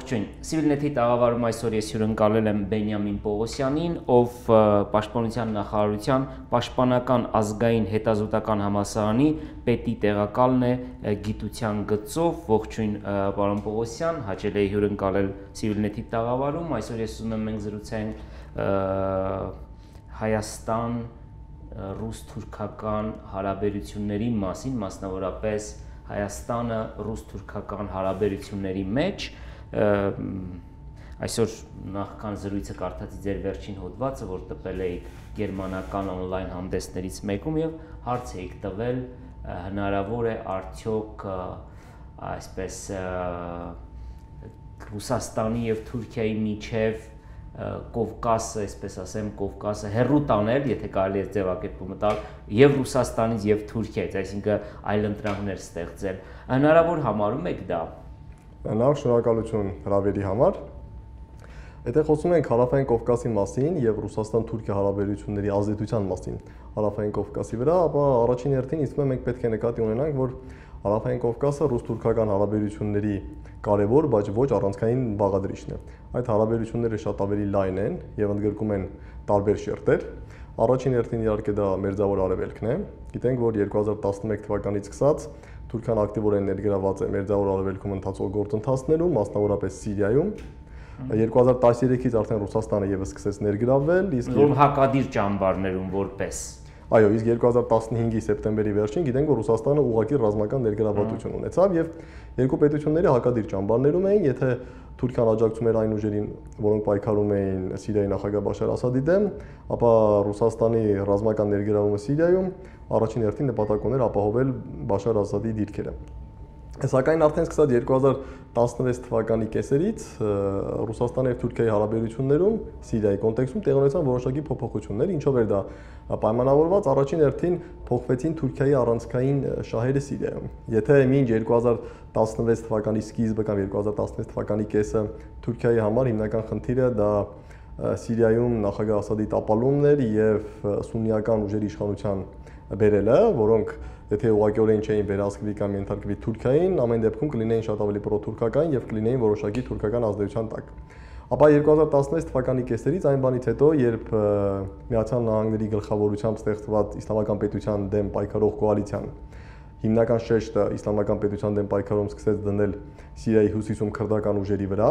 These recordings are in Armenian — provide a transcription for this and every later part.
Ողջույն։ Civilnet-ի տաղավարում այսօր ես հյուրընկալել եմ Բենյամին Պողոսյանին, ով Պաշտպանության նախարարության Պաշտպանական ազգային հետազոտական համալսարանի պետի տեղակալն է գիտության գծով։ Ողջույն, պարոն Պողոսյան, հաճելի է հյուրընկալել Civilnet-ի տաղավարում։ Այսօր ես ուզում եմ մենք զրուցենք Հայաստան ռուս-թուրքական հարաբերությունների մասին, մասնավորապես Հայաստանը ռուս-թուրքական հարաբերությունների մեջ այսօր նախքան զրույցը կարդացի ձեր վերջին հոդվածը, որ տպել էիք գերմանական on-line հանդեսներից մեկում եւ հարց էիք տվել հնարավոր է արդյոք այսպես Ռուսաստանի եւ Թուրքիայի միջև Կովկասը, այսպես ասեմ, Կովկասը հերրու տանել, եթե կարելի է ձևակերպումը տալ, եւ Ռուսաստանից եւ Թուրքիայից, այսինքն այլ ընտրանքներ ստեղծել։ Հնարավոր համարում եք դա Նախ շնորհակալություն հրավերի համար։ Եթե խոսում ենք Հարավային Կովկասի մասին եւ Ռուսաստան-Թուրքիա հարաբերությունների ազդեցության մասին Հարավային Կովկասի վրա, ապա առաջին հերթին իսկ մենք պետք է նկատի ունենանք, որ Հարավային Կովկասը ռուս-թուրքական հարաբերությունների կարևոր, բայց ոչ առանցքային բաղադրիչն է։ Այդ հարաբերությունները շատ ավելի լայն են եւ ընդգրկում են տարբեր շերտեր։ Առաջին հերթին իհարկե դա Մերձավոր Արևելքն է։ Գիտենք, որ 2011 թվականից սկսած Թուրքիան ակտիվորեն ներգրաված է Մերձավոր Արևելքում ընթացող գործընթացներում, մասնավորապես Սիրիայում։ 2013-ից արդեն Ռուսաստանը եւս սկսեց ներգրավել, իսկ որ հակադիր ճամբարներում որպես Այո, իսկ 2015-ի սեպտեմբերի վերջին գիտենք, որ Ռուսաստանը ուղղակի ռազմական ներգրավվածություն ունեցավ եւ երկու պետությունները հակադիր ճամբարներում էին, եթե Թուրքիան աջակցում էր այն ուժերին, որոնք պայքարում էին Սիրիայի նախագահ Բաշար Ասադի դեմ, ապա Ռուսաստանի ռազմական ներգրավումը Սիրիայում առաջին հերթին նպատակ ուներ ապահովել Բաշար Ասադի դիրքերը։ Սակայն արդեն սկսած 2016 թվականի կեսերից Ռուսաստանի եւ Թուրքիայի հարաբերություններում Սիրիայի կոնտեքստում տեղի ունեցան որոշակի փոփոխություններ, ինչով էր դա պայմանավորված, առաջին հերթին փոխվեցին Թուրքիայի առանցքային շահերը Սիրիայում։ Եթե մինչ 2016 թվականի սկիզբը կամ 2016 թվականի կեսը Թուրքիայի համար հիմնական խնդիրը դա Սիրիայում նախագահ Ասադի տապալումն էր եւ սուննիական ուժերի իշխանության բերելը, որոնք եթե ուղղակիորեն չէին վերահսկվի կամ ենթարկվի Թուրքիային, ամեն դեպքում կլինեին շատ ավելի պրոթուրքական եւ կլինեին որոշակի թուրքական ազդեցության տակ։ Ապա 2016 թվականի կեսերից այն բանից հետո, երբ Միացյալ Նահանգների գլխավորությամբ ստեղծված իսլամական պետության դեմ պայքարող կոալիցիան հիմնական շեշտը իսլամական պետության դեմ պայքարում սկսեց դնել Սիրիայի հյուսիսում քրդական ուժերի վրա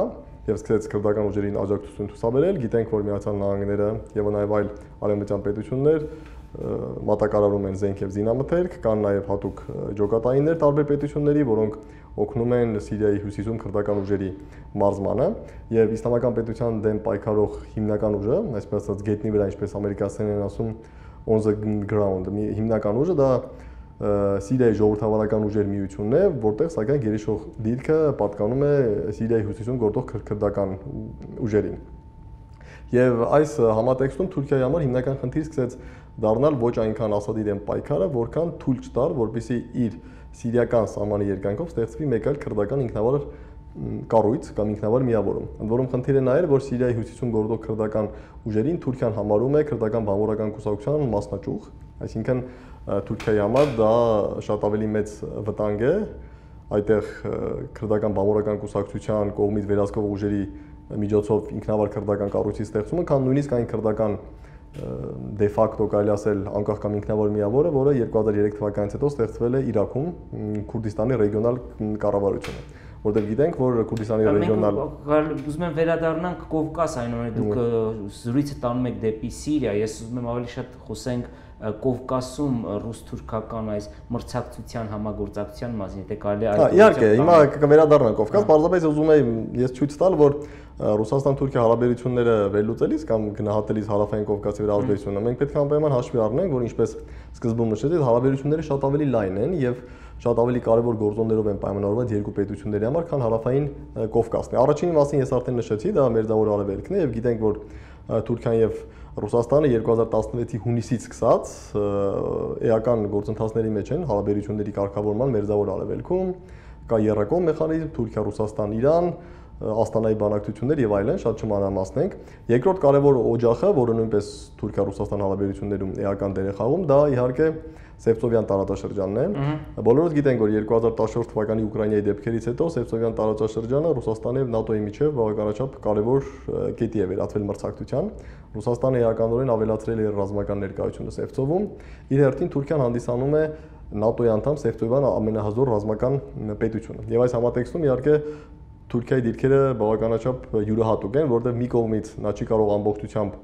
եւ սկսեց քրդական ուժերին աջակցություն ցուցաբերել, գիտենք, որ Միացյալ Նահանգները եւ նաեւ այլ արևմտյան պետություններ մատակարարում են զենք եւ զինամթերք, կան նաեւ հատուկ ջոկատայիններ տարբեր պետությունների, որոնք օգնում են Սիրիայի հյուսիսում քրդական ուժերի մարզմանը եւ իսլամական պետության դեմ պայքարող հիմնական ուժը, այսպես ասած գետնի վրա, ինչպես ամերիկացիներն են ասում, on the ground, մի հիմնական ուժը դա Սիրիայի ժողովրդավարական ուժեր միությունն է, որտեղ սակայն գերիշխող դիրքը պատկանում է Սիրիայի հյուսիսում գործող քրդական ուժերին։ Եվ այս համատեքստում Թուրքիայի համար հիմնական խնդիր սկսեց դառնալ ոչ այնքան Ասադի դեմ պայքարը, որքան թույլ չտար, որպեսզի իր սիրիական սահմանի երկայնքով ստեղծվի մեկ այլ քրդական ինքնավար կառույց կամ ինքնավար միավորում։ Ընդ որում խնդիրը նա էր, որ Սիրիայի հյուսիսում գործող քրդական ուժերին Թուրքիան համարում է քրդական բամորական կուսակցության մասնաճյուղ, այսինքն Թուրքիայի համար դա շատ ավելի մեծ վտանգ է այդտեղ քրդական բամորական կուսակցության կողմից վերահսկվող ուժերի միջոցով ինքնավար քրդական կառույցի ստեղծումը, քան նույնիսկ այն քրդական դե ֆակտո կարելի ասել անկախ կամ ինքնավոր միավորը, որը 2003 թվականից հետո ստեղծվել է Իրաքում Քուրդիստանի ռեգիոնալ կառավարությունը որտեղ գիտենք, որ Քուրդիստանի ռեգիոնալ ուզում եմ վերադառնանք Կովկաս այնուամենայնիվ դուք զրույցը տանում եք դեպի Սիրիա, ես ուզում եմ ավելի շատ խոսենք Կովկասում ռուս-թուրքական այս մրցակցության համագործակցության մասին, եթե կարելի է այլ Իհարկե, հիմա կվերադառնանք Կովկաս, բարձրապես ուզում եմ ես ցույց տալ, որ Ռուսաստան-Թուրքիա հարաբերությունները վերլուծելիս կամ գնահատելիս հարավային Կովկասի վրա ազդեցությունը մենք պետք է անպայման հաշվի առնենք, որ ինչպես սկզբում նշեցի, հարաբերությունները շատ ավելի լայն են եւ շատ ավելի կարևոր գործոններով են պայմանավորված երկու պետությունների համար, քան հարավային Կովկասն է։ Առաջինի մասին ես արդեն նշեցի, դա Մերձավոր Արևելքն է եւ գիտենք, որ Թուրքիան եւ Ռուսաստանը 2016-ի հունիսից սկսած էական գործընթացների մեջ են հարաբերությունների կարգավորման Մերձավոր Արևելքում, կա երրակողմ մեխանիզմ Թուրքիա-Ռուսաստան-Իրան, Աստանայի բանակցություններ եւ այլն, շատ չմանրամասնենք։ Երկրորդ կարևոր օջախը, որը նույնպես Թուրքիա-Ռուսաստան հարաբերություններում էական դեր է խաղում, դա իհարկե Սևծովյան տարածաշրջանն է։ Բոլորս գիտենք, որ 2014 թվականի Ուկրաինայի դեպքերից հետո Սևծովյան տարածաշրջանը Ռուսաստանի եւ ՆԱՏՕ-ի միջև բավականաչափ կարևոր կետի է վերածվել մրցակցության։ Ռուսաստանը էականորեն ավելացրել է իր ռազմական ներկայությունը Սևծովում։ Իր հերթին Թուրքիան հանդիսանում է ՆԱՏՕ-ի անդամ Սևծովյան ամենահզոր ռազմական պետությունը։ Եվ այս համատեքստում իհարկե Թուրքիայի դիրքերը բավականաչափ յուրահատուկ են, որովհետև մի կողմից նա չի կարող ամբողջությամբ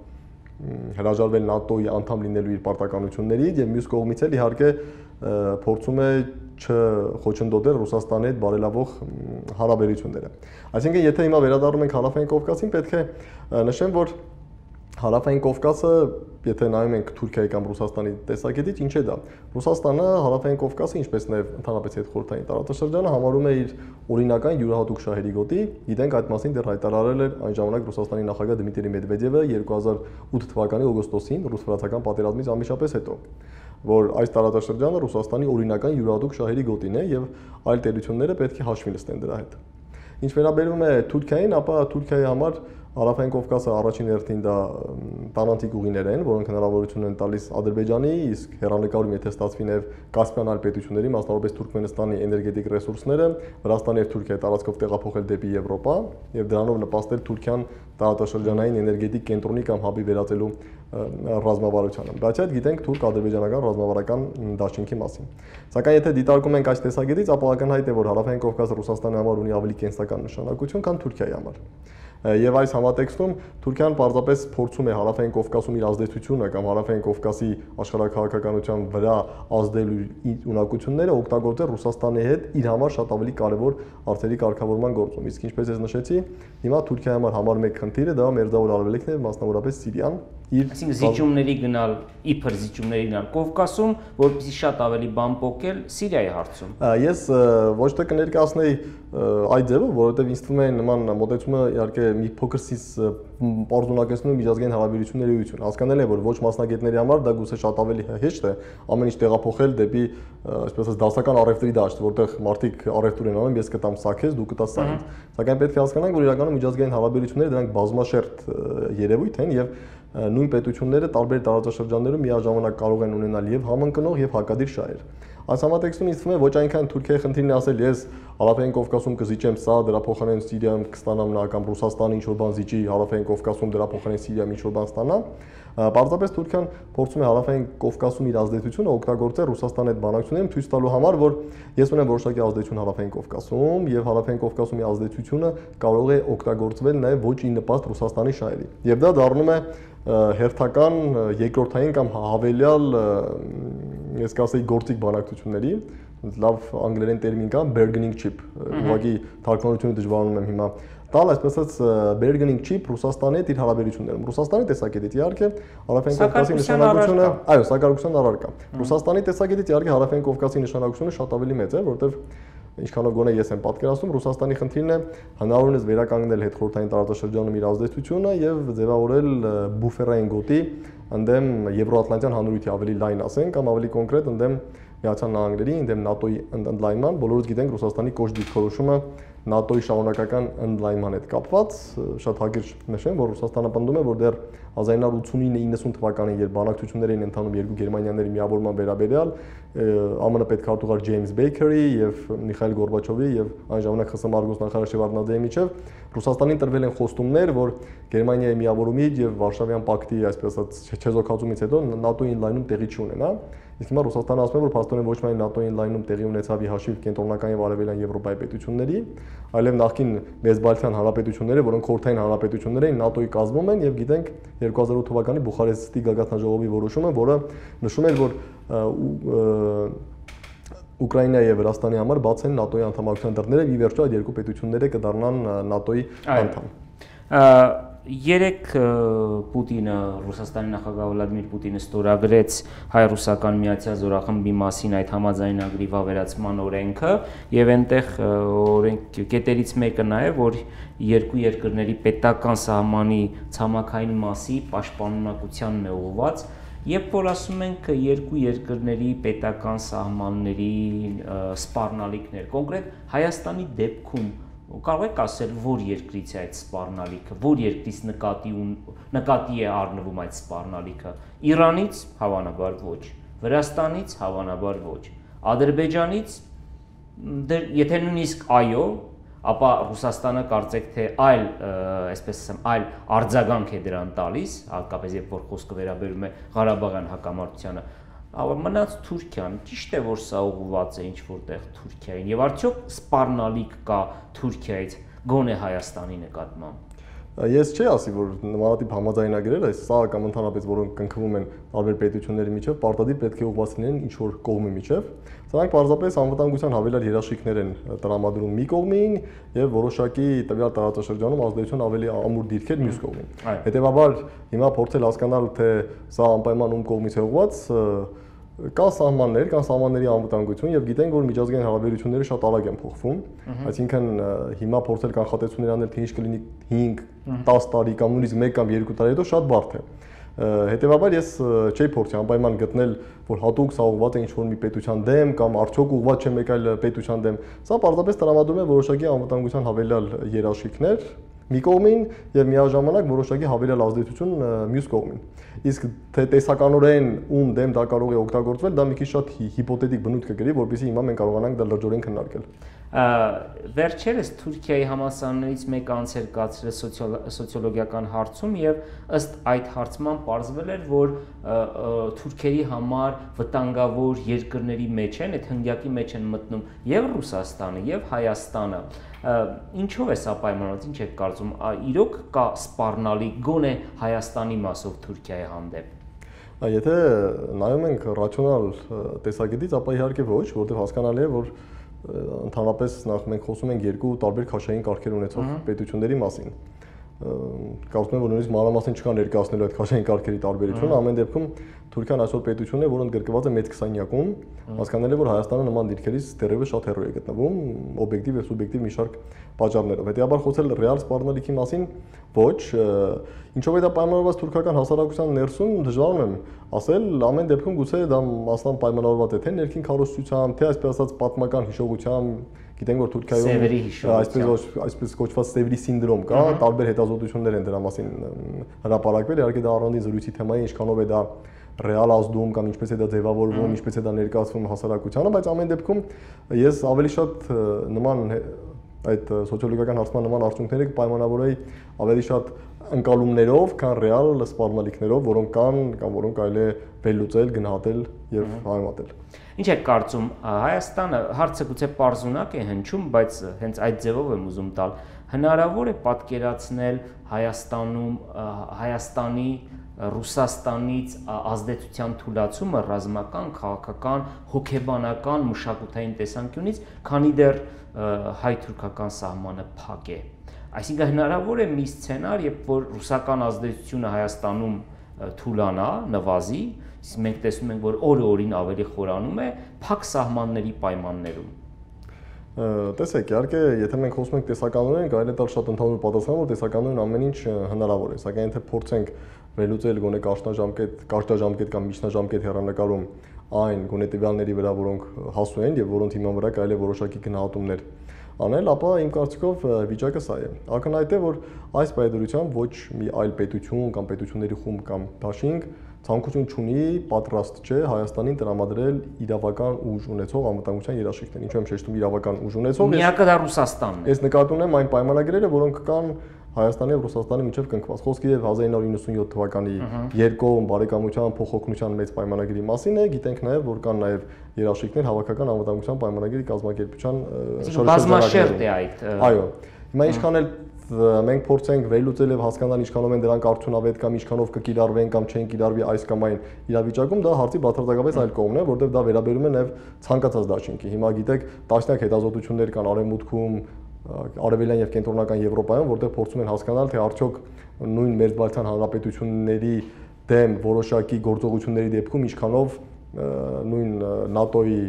հրաժարվել ՆԱՏՕ-ի անդամ լինելու իր պարտականություններից եւ մյուս կողմից էլ իհարկե փորձում է չխոչընդոտել Ռուսաստանի հետ բարելավող հարաբերությունները։ Այսինքն եթե հիմա վերադառնում ենք Հարավային Կովկասին, պետք է նշեմ, որ Հարավային Կովկասը, եթե նայում ենք Թուրքիայի կամ Ռուսաստանի տեսակետից, ինչ է դա։ Ռուսաստանը Հարավային Կովկասը, ինչպես նաև ընդհանրապես այդ խորհրդային տարածաշրջանը համարում է իր օրինական յուրահատուկ շահերի գոտի։ Գիտենք այդ մասին դեռ հայտարարել էր այն ժամանակ Ռուսաստանի նախագահ Դմիտրի Մեդվեդևը 2008 թվականի օգոստոսին ռուս-ֆրանսիական պատերազմից ամիսապես հետո որ այս տարածաշրջանը Ռուսաստանի օրինական յուրահատուկ շահերի գոտին է եւ այլ տերությունները պետք է հաշվի նստեն դրա հետ։ Ինչ վերաբերում է Թուրքիային, ապա Թուրքիայի համար Հարավային Կովկասը առաջին հերթին դա տանանտիկ ուղիներ են, որոնք հնարավորություն են տալիս Ադրբեջանի, իսկ հերանեկարում եթե ստացվի նաև Կասպիան այլ պետությունների, մասնավորապես Թուրքմենստանի էներգետիկ ռեսուրսները Վրաստանի եւ Թուրքիայի տարածքով տեղափոխել դեպի Եվրոպա եւ դրանով նպաստել Թուրքիան տարածաշրջանային էներգետիկ կենտրոնի կամ հաբի վերածելու ռազմավարությանը։ Բայց այդ գիտենք թուրք-ադրբեջանական ռազմավարական դաշինքի մասին։ Սակայն եթե դիտարկում ենք այս տեսակետից, ապա ակնհայտ է, որ Հարավային Կովկասը Ռուսաստանի համար ունի ավելի կենսական նշանակություն, քան Թուրքիայի համար եւ այս համատեքստում Թուրքիան պարզապես փորձում է Հարավային Կովկասում իր ազդեցությունը կամ Հարավային Կովկասի աշխարհակահաղականության վրա ազդելու ունակությունները օգտագործել Ռուսաստանի հետ իր համար շատ ավելի կարևոր հարցերի կարգավորման գործում։ Իսկ ինչպես ես նշեցի, հիմա Թուրքիայի համար համար 1 խնդիրը դա մերձավոր արևելքն է, մասնավորապես Սիրիան, իր այսինքն զիջումների գնալ իբր զիջումների գնալ Կովկասում, որպեսզի շատ ավելի բան փոկել Սիրիայի հարցում։ Ես ոչ թե կներկայացնեի այդ ձևը, որովհետև ինձ թվում է նման մոտեցումը իհարկե մի փոքրսից պարզունակեցնում միջազգային հարաբերությունների ուղղություն։ Հասկանալ է, որ ոչ մասնագետների համար դա գուցե շատ ավելի հեշտ է ամեն ինչ տեղափոխել դեպի այսպես ասած դասական առևտրի դաշտ, որտեղ մարդիկ առևտուր են անում, ես կտամ սաքես, դու կտաս սաքես։ Սակայն պետք է հասկանանք, որ իրականում միջազգային հարաբերությունները դրանք բազմաշերտ երևույթ են եւ նույն պետությունները տարբեր տարածաշրջաններում միաժամանակ կարող են ունենալ եւ համընկնող եւ հակադիր շահեր։ Այս համատեքստում ինձ թվում է ոչ այնքան Թուրքիայի խնդիրն է ասել ես Հարավային Կովկասում կզիջեմ սա, դրա փոխարեն Սիրիայում կստանամ նա կամ Ռուսաստանի ինչ որ բան զիջի Հարավային Կովկասում դրա փոխարեն Սիրիայում ինչ որ բան ստանա, Պարզապես Թուրքիան փորձում է Հարավային Կովկասում իր ազդեցությունը օգտագործել Ռուսաստանի հետ բանակցություններում ցույց տալու համար, որ ես ունեմ որոշակի ազդեցություն Հարավային Կովկասում եւ Հարավային Կովկասումի ազդեցությունը կարող է օգտագործվել նաեւ ոչ ի նպաստ Ռուսաստանի շահերի։ Եվ դա դառնում է հերթական երկրորդային կամ հավելյալ ես կասեի գործիք բանակցությունների լավ անգլերեն տերմին կա bargaining chip ուղղակի թարգմանությունը դժվարանում եմ հիմա տալ այսպես ասած bargaining chip Ռուսաստանի հետ իր հարաբերություններում Ռուսաստանի տեսակետից իհարկե Հարավային Կովկասի նշանակությունը այո սակարկության առարկա Ռուսաստանի տեսակետից իհարկե Հարավային Կովկասի նշանակությունը շատ ավելի մեծ է որովհետև ինչքանով գոնե ես եմ պատկերացնում, Ռուսաստանի խնդիրն է հնարավորինս վերականգնել հետխորհրդային տարածաշրջանում իր ազդեցությունը եւ ձևավորել բուֆերային գոտի ընդդեմ Եվրոատլանտյան հանրույթի ավելի լայն ասենք կամ ավելի կոնկրետ ընդդեմ Միացյալ Նահանգների, ընդդեմ ՆԱՏՕ-ի ընդլայնման, բոլորս գիտենք Ռուսաստանի կոշտ դիրքորոշումը ՆԱՏՕ-ի շարունակական ընդլայնման հետ կապված, շատ հակիրճ նշեմ, որ Ռուսաստանը պնդում է, որ դեռ 1989-90 թվականին, երբ բանակցություններ էին ընթանում երկու Գերմանիաների միավորման վերաբերյալ, ԱՄՆ պետքարտուղար Ջեյմս Բեյքերի եւ Միխայել Գորբաչովի եւ այն ժամանակ ԽՍՀՄ արգոս նախարար Շևարդնաձեի միջև Ռուսաստանին տրվել են խոստումներ, որ Գերմանիայի միավորումից եւ Վարշավյան պակտի, այսպես ասած, չեզոքացումից հետո ՆԱՏՕ-ի ընդլայնում տեղի չունենա։ Իսկ հիմա Ռուսաստանը ասում է, որ փաստորեն ոչ միայն ՆԱՏՕ-ի ընդլայնում տեղի ունեցավ ի հաշիվ կենտրոնական եւ արևելյան Եվրոպայի պետությունների, այլև նախկին Մեզբալթյան հանրապետությունները, որոնք խորթային հանրապետություններ էին, ՆԱՏՕ-ի կազմում են եւ գիտենք 2008 թվականի Բուխարեստի գագաթնաժողովի որոշումը, որը նշում էր, որ Ուկրաինայի եւ Վրաստանի համար բաց են ՆԱՏՕ-ի անդամակցության դռները, ի վերջո այդ երկու պետությունները կդառնան ՆԱՏՕ-ի անդամ։ Երեք Պուտինը Ռուսաստանի նախագահ Վլադիմիր Պուտինը ստորագրեց հայ-ռուսական միացյալ զորախմբի մասին այդ համաձայնագրի վավերացման օրենքը եւ այնտեղ օրենք կետերից մեկը նա է որ երկու երկրների պետական սահմանի ցամաքային մասի պաշտպանունակությանն է ուղղված Երբ որ ասում ենք երկու երկրների պետական սահմանների սպառնալիքներ, կոնկրետ Հայաստանի դեպքում կարող եք ասել, որ երկրից է այդ սպառնալիքը, որ երկրից նկատի ու նկատի է առնվում այդ սպառնալիքը։ Իրանից հավանաբար ոչ։ Վրաստանից հավանաբար ոչ։ Ադրբեջանից դեր եթե նույնիսկ այո, ապա Ռուսաստանը կարծեք թե այլ, այսպես ասեմ, այլ արձագանք է դրան տալիս, հատկապես երբ որ խոսքը վերաբերում է Ղարաբաղյան հակամարտությանը, մնաց Թուրքիան։ Ճիշտ է, որ սա ուղղված է ինչ որտեղ Թուրքիային։ Եվ արդյոք սպառնալիք կա Թուրքիայից գոնե Հայաստանի նկատմամբ։ Ես չի ասի, որ նմանատիպ համաձայնագրեր այս սա կամ ընդհանրապես որոնք կնքվում են տարբեր պետությունների միջև, պարտադիր պետք է ուղղված լինեն ինչ որ կողմի միջև։ Սրանք պարզապես անվտանգության հավելյալ երաշխիքներ են տրամադրում մի կողմին եւ որոշակի տվյալ տարածաշրջանում ազդեցություն ավելի ամուր դիրքեր մյուս կողմին։ Հետևաբար հիմա փորձել հասկանալ թե սա անպայման ում կողմից է ուղղված կա սահմաններ, կան սահմանների անվտանգություն եւ գիտենք, որ միջազգային հարաբերությունները շատ արագ են փոխվում, այսինքն հիմա փորձել կանխատեսումներ անել, թե ինչ կլինի 5, 10 տարի կամ նույնիսկ 1 կամ 2 տարի հետո շատ բարդ է։ Հետևաբար ես չէի փորձի անպայման գտնել, որ հատուկ սա ուղղված է ինչ-որ մի պետության դեմ կամ արդյոք ուղղված չէ մեկ այլ պետության դեմ։ Սա պարզապես տրամադրում է որոշակի անվտանգության հավելյալ երաշխիքներ, մի կողմին եւ միաժամանակ որոշակի հավելյալ ազդեցություն մյուս կողմին։ Իսկ թե տեսականորեն ում դեմ դա կարող է օգտագործվել, դա մի քիչ շատ հիպոթետիկ բնույթ կգրի, որովհետեւ հիմա մենք կարողանանք դա լրջորեն քննարկել։ Վերջերս Թուրքիայի համասարներից մեկ անցեր կացրել սոցիոլոգիական հարցում եւ ըստ այդ հարցման ողջվել էր, որ թուրքերի համար վտանգավոր երկրների մեջ են, այդ հնգյակի մեջ են մտնում եւ Ռուսաստանը եւ Հայաստանը ինչով է սա պայմանված, ինչ եք կարծում, իրոք կա սպառնալի գոնե Հայաստանի մասով Թուրքիայի հանդեպ։ Եթե նայում ենք ռացիոնալ տեսակետից, ապա իհարկե ոչ, որովհետև հասկանալի է, որ ընդհանրապես նախ մենք խոսում ենք երկու տարբեր քաշային կարգեր ունեցող պետությունների մասին կարծում եմ որ նույնիսկ մանրամասն չկա ներկայացնելու այդ քաշային կարգերի տարբերությունը ամեն դեպքում Թուրքիան այսօր պետություն է, որը ընդգրկված է մեծ 20-յակում, հասկանալի է, որ Հայաստանը նման դիրքերից դեռևս շատ հեռու է գտնվում, օբյեկտիվ եւ սուբյեկտիվ մի շարք պատճառներով։ Հետեւաբար խոսել ռեալ սպառնալիքի մասին ոչ, ինչով է դա պայմանավորված թուրքական հասարակության ներսում դժվար եմ ասել, ամեն դեպքում գուցե դա մասնան պայմանավորված է թե ներքին քարոզչությամբ, թե այսպես ասած պատմական հիշողությամբ Գիտենք որ Թուրքիայում այսպես այսպես կոչված Սևրի սինդրոմ կա, տարբեր հետազոտություններ են դրա մասին հրապարակվել, իհարկե դա առանձին զրույցի թեմա է, ինչքանով է դա ռեալ ազդում կամ ինչպես է դա ձևավորվում, ինչպես է դա ներկայացվում հասարակությանը, բայց ամեն դեպքում ես ավելի շատ նման այդ սոցիոլոգիական հարցման նման արդյունքները կպայմանավորեի ավելի շատ ընկալումներով, քան ռեալ սպառնալիքներով, որոնք կան կամ որոնք այլ է վերլուծել, գնահատել եւ համեմատել։ Ինչ եք կարծում, Հայաստանը հարցը գուցե པարզունակ է հնչում, բայց հենց այդ ձևով եմ ուզում տալ, հնարավոր է պատկերացնել Հայաստանում Հայաստանի Ռուսաստանից ազդեցության թուլացումը ռազմական, քաղաքական, հոգեբանական, մշակութային տեսանկյունից, քանի դեռ հայ-թուրքական սահմանը փակ է։ Այսինքն հնարավոր է մի սցենար, երբ որ ռուսական ազդեցությունը Հայաստանում թուլանա, նվազի, իսկ մենք տեսնում ենք, որ օրը օրին ավելի խորանում է փակ սահմանների պայմաններում Տեսեք, իհարկե, եթե մենք խոսում ենք տեսականորեն, կարելի է տալ շատ ընդհանուր պատասխան, որ տեսականորեն ամեն ինչ հնարավոր է, սակայն եթե փորձենք վերլուծել գոնե կարճնաժամկետ, կարճաժամկետ կամ միջնաժամկետ հեռանկարում այն գոնե տվյալների վրա, որոնք հասու են եւ որոնց հիման վրա կարելի է որոշակի գնահատումներ անել, ապա իմ կարծիքով վիճակը սա է։ Ակնհայտ է, որ այս բայդրությամբ ոչ մի այլ պետություն կամ պետությունների խումբ կամ դաշինք ցանկություն չունի, պատրաստ չէ Հայաստանին տրամադրել իրավական ուժ ունեցող անվտանգության երաշխիքներ։ Ինչու եմ շեշտում իրավական ուժ ունեցող։ Միակը դա Ռուսաստանն է։ Ես նկատի ունեմ այն պայմանագրերը, որոնք կան Հայաստանի եւ Ռուսաստանի միջև կնքված։ Խոսքը եւ 1997 թվականի երկկողմ բարեկամության փոխօգնության մեծ պայմանագրի մասին է, գիտենք նաեւ, որ կան նաեւ երաշխիքներ հավաքական անվտանգության պայմանագրի կազմակերպության շրջանակներում։ է այդ։ Այո։ Հիմա ինչքան էլ մենք փորձենք վերլուծել եւ հասկանալ ինչքանով են դրանք արդյունավետ կամ ինչքանով կկիրառվեն կամ չեն կիրառվի այս կամ այն իրավիճակում, դա հարցի բացարձակապես այլ կողմն է, որտեղ դա վերաբերում է նաեւ ցանկացած դաշինքի։ Հիմա գիտեք, տասնյակ հետազոտություններ կան արևմուտքում, արևելյան եւ կենտրոնական Եվրոպայում, որտեղ փորձում են հասկանալ, թե արդյոք նույն Մերձբալթյան հանրապետությունների դեմ որոշակի գործողությունների դեպքում ինչքանով նույն ՆԱՏՕ-ի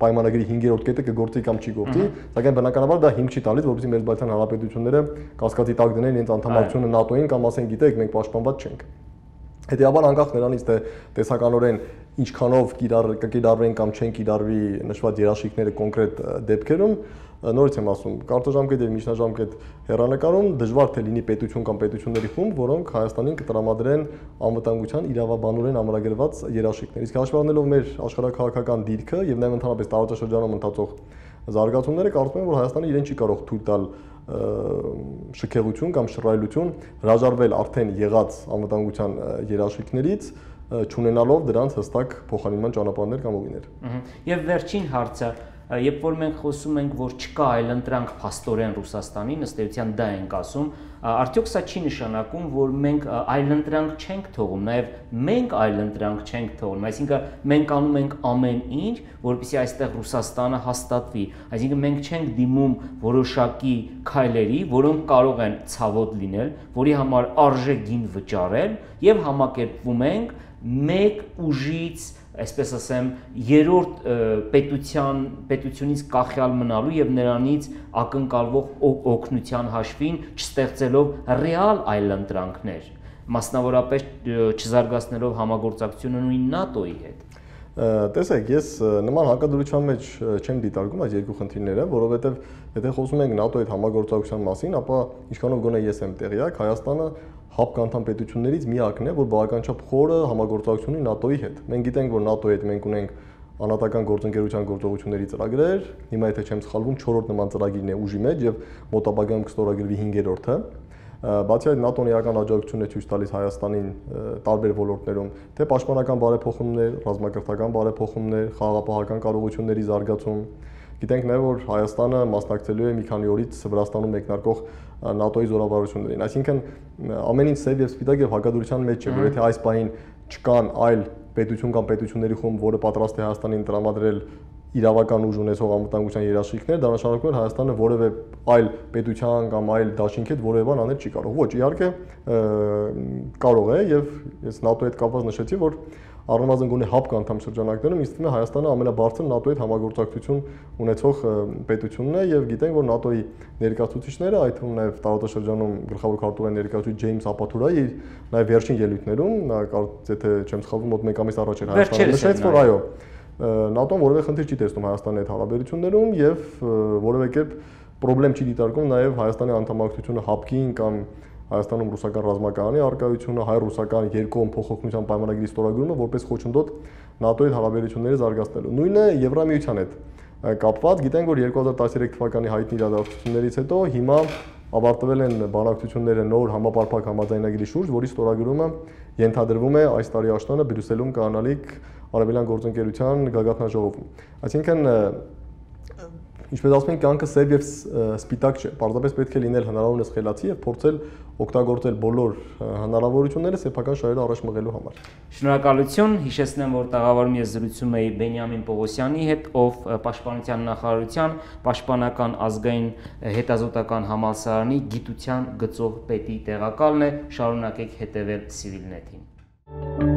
պայմանագրի 5-րդ կետը կգործի կամ չի գործի, սակայն բնականաբար դա հիմք չի տալիս, որովհետեւ Մերձբալթյան հանրապետությունները կասկածի տակ դնեն իրենց անդամակցությունը ՆԱՏՕ-ին կամ ասեն, գիտեք, մենք պաշտպանված չենք։ Հետևաբար անկախ նրանից թե տեսականորեն ինչքանով կիրառ կկիրառվեն կամ չեն կիրառվի նշված երաշխիքները կոնկրետ դեպքերում, նորից եմ ասում, կարտոժամկետ եւ միջնաժամկետ հերանեկարում դժվար թե լինի պետություն կամ պետությունների խումբ, որոնք Հայաստանին կտրամադրեն անվտանգության իրավաբանորեն ամրագրված երաշխիքներ։ Իսկ հաշվի առնելով մեր աշխարհակաղակական դիրքը եւ նաեւ ընդհանրապես տարածաշրջանում ընթացող զարգացումները, կարծում եմ, որ Հայաստանը իրեն չի կարող թույլ տալ շքեղություն կամ շռայլություն հրաժարվել արդեն եղած անվտանգության երաշխիքներից չունենալով դրանց հստակ փոխանցման ճանապարհներ կամ ուղիներ։ Եվ վերջին հարցը երբ որ մենք խոսում ենք, որ չկա այլընտրանք փաստորեն Ռուսաստանին, ըստ էության դա ենք ասում, արդյոք սա չի նշանակում, որ մենք այլընտրանք չենք թողում, նաև մենք այլընտրանք չենք թողում, այսինքն մենք անում ենք ամեն ինչ, որպեսզի այստեղ Ռուսաստանը հաստատվի, այսինքն մենք չենք դիմում որոշակի քայլերի, որոնք կարող են ցավոտ լինել, որի համար արժե գին վճարել եւ համակերպվում ենք մեկ ուժից այսպես ասեմ, երրորդ պետության պետությունից կախյալ մնալու եւ նրանից ակնկալվող օգնության հաշվին չստեղծելով ռեալ այլընտրանքներ, մասնավորապես չզարգացնելով համագործակցությունը նույն ՆԱՏՕ-ի հետ։ Տեսեք, ես նման հակադրության մեջ չեմ դիտարկում այս երկու խնդիրները, որովհետև եթե խոսում ենք ՆԱՏՕ-ի հետ համագործակցության մասին, ապա ինչքանով գոնե ես եմ տեղյակ, Հայաստանը հապկ անդամ պետություններից միակն է, որ բավականաչափ խորը համագործակցություն ունի ՆԱՏՕ-ի հետ։ Մենք գիտենք, որ ՆԱՏՕ-ի հետ մենք ունենք անհատական գործընկերության գործողությունների ծրագրեր, հիմա եթե չեմ սխալվում 4-րդ նման ծրագիրն է ուժի մեջ եւ մոտաբագայում կստորագրվի 5-րդը։ Բացի այդ ՆԱՏՕ-ն իրական աջակցություն է ցույց տալիս Հայաստանին տարբեր ոլորտներում, թե պաշտպանական բարեփոխումներ, ռազմակրթական բարեփոխումներ, խաղաղապահական կարողությունների զարգացում, Գիտենք նաև որ Հայաստանը մասնակցելու է մի քանի օրից Վրաստանում մեկնարկող ՆԱՏՕ-ի զորավարություններին։ Այսինքն ամեն ինչ սև եւ սպիտակ եւ հակադրության մեջ չէ, որ եթե այս պահին չկան այլ պետություն կամ պետությունների խումբ, որը պատրաստ է Հայաստանին տրամադրել իրավական ուժ ունեցող անվտանգության երաշխիքներ, դա նշանակում է Հայաստանը որևէ այլ պետության կամ այլ դաշինքի հետ որևէ բան անել չի կարող։ Ոչ, իհարկե կարող է եւ ես ՆԱՏՕ-ի հետ կապված նշեցի, որ առնվազն գոնե հապկ անդամ շրջանակներում ինձ թվում է Հայաստանը ամենաբարձր ՆԱՏՕ-ի հետ համագործակցություն ունեցող պետությունն է եւ գիտենք որ ՆԱՏՕ-ի ներկայացուցիչները, այդ թվում նաեւ տարածաշրջանում գլխավոր քարտուղարի ներկայացուցիչ Ջեյմս Ապաթուրայի նաեւ վերջին ելույթներում, նա կարծես եթե չեմ սխալվում, մոտ 1 ամիս առաջ էր Հայաստանը նշեց, որ այո, ՆԱՏՕ-ն որևէ խնդիր չի տեսնում Հայաստանի հետ հարաբերություններում եւ որևէ կերպ խնդրեմ չի դիտարկում նաեւ Հայաստանի անդամակցությունը հապկին կամ Հայաստանում ռուսական ռազմակայանի արկայությունը, հայ-ռուսական երկկողմ փոխօգնության պայմանագրի ստորագրումը որպես խոչընդոտ ՆԱՏՕ-ի հարաբերությունների զարգացնելու։ Նույնը Եվրամիության հետ կապված, գիտենք, որ 2013 թվականի հայտնի իրադարձություններից հետո հիմա ավարտվել են բանակցությունները նոր համապարփակ համաձայնագրի շուրջ, որի ստորագրումը ենթադրվում է այս տարի աշտանը Բրյուսելում կանալիք Արաբելյան գործընկերության գագաթնաժողովում։ Այսինքն ինչպես ասում են, կյանքը սև եւ սպիտակ չէ։ Պարզապես պետք է լինել հնարավորինս խելացի եւ փորձել օգտագործել բոլոր հնարավորությունները սեփական շահերը առաջ մղելու համար։ Շնորհակալություն։ Հիշեցնեմ, որ տաղավարում ես զրուցում էի Բենյամին Պողոսյանի հետ, ով Պաշտպանության նախարարության Պաշտպանական ազգային հետազոտական համալսարանի գիտության գծով պետի տեղակալն է։ Շարունակեք հետևել Civilnet-ին։